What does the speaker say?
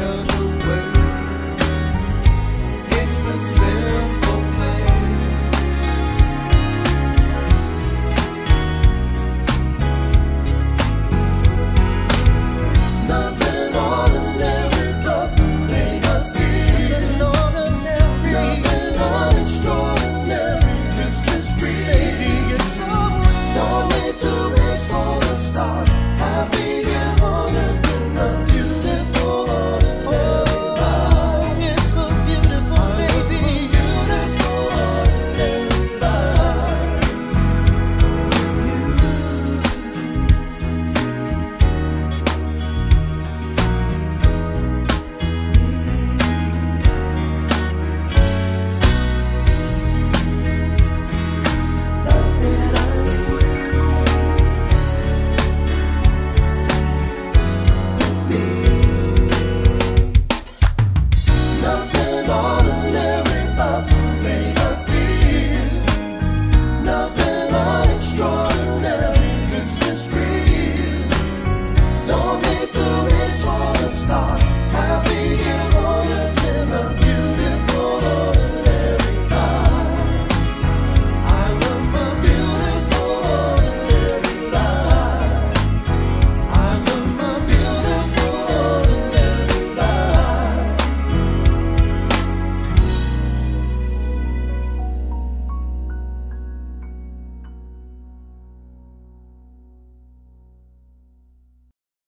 other way.